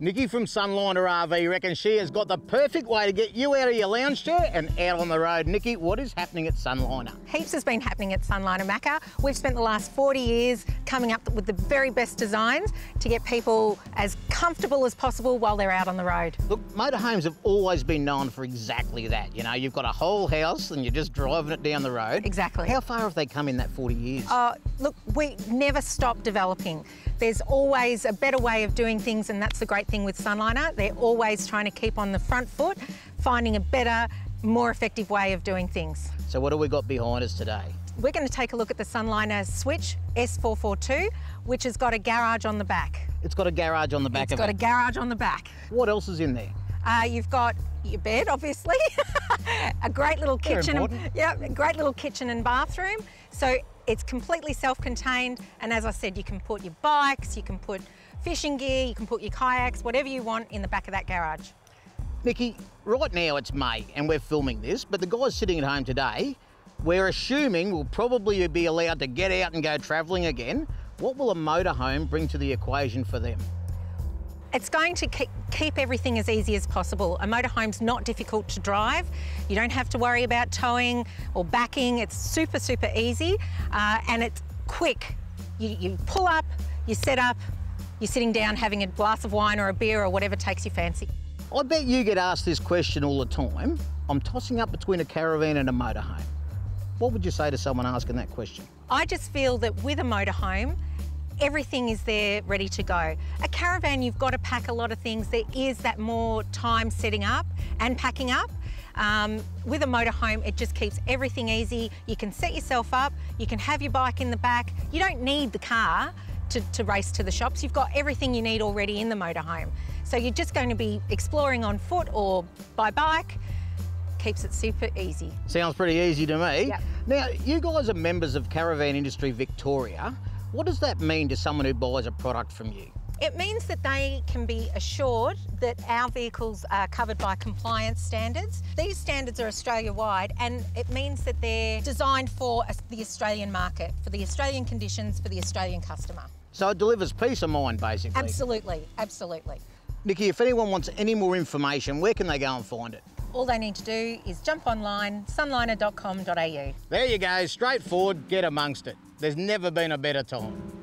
Nicky from Sunliner RV reckons she has got the perfect way to get you out of your lounge chair and out on the road. Nicky, what is happening at Sunliner? Heaps has been happening at Sunliner Macca. We've spent the last 40 years coming up with the very best designs to get people as comfortable as possible while they're out on the road. Look, motorhomes have always been known for exactly that. You know, you've got a whole house and you're just driving it down the road. Exactly. How far have they come in that 40 years? Uh, look, we never stop developing. There's always a better way of doing things, and that's the great thing with Sunliner. They're always trying to keep on the front foot, finding a better, more effective way of doing things. so what have we got behind us today? We're going to take a look at the Sunliner Switch S442, which has got a garage on the back. It's got a garage on the back It's got it. a garage on the back. what else is in there? Uh, you've got your bed, obviously, a great little kitchen. And, yeah, a great little kitchen and bathroom. So it's completely self-contained, and as I said, you can put your bikes, you can put fishing gear, you can put your kayaks, whatever you want in the back of that garage. Nicky, right now it's May and we're filming this, but the guys sitting at home today, we're assuming will probably be allowed to get out and go travelling again. What will a motorhome bring to the equation for them? It's going to keep, everything as easy as possible. A motorhome's not difficult to drive. You don't have to worry about towing or backing. It's super, super easy uh, and it's quick. You, you pull up, you set up, you're sitting down having a glass of wine or a beer or whatever takes your fancy. I bet you get asked this question all the time. I'm tossing up between a caravan and a motorhome. What would you say to someone asking that question? I just feel that with a motorhome, everything is there ready to go. A caravan, you've got to pack a lot of things. There is that more time setting up and packing up. Um, with a motorhome, it just keeps everything easy. You can set yourself up, you can have your bike in the back. You don't need the car to, to race to the shops. You've got everything you need already in the motorhome. So you're just going to be exploring on foot or by bike. Keeps it super easy. Sounds pretty easy to me. Yep. Now, you guys are members of Caravan Industry Victoria. What does that mean to someone who buys a product from you? It means that they can be assured that our vehicles are covered by compliance standards. These standards are Australia wide and it means that they're designed for the Australian market, for the Australian conditions, for the Australian customer. So it delivers peace of mind, basically. Absolutely, absolutely. Nicky, if anyone wants any more information, where can they go and find it? All they need to do is jump online, sunliner.com.au. There you go, straightforward, get amongst it. There's never been a better time.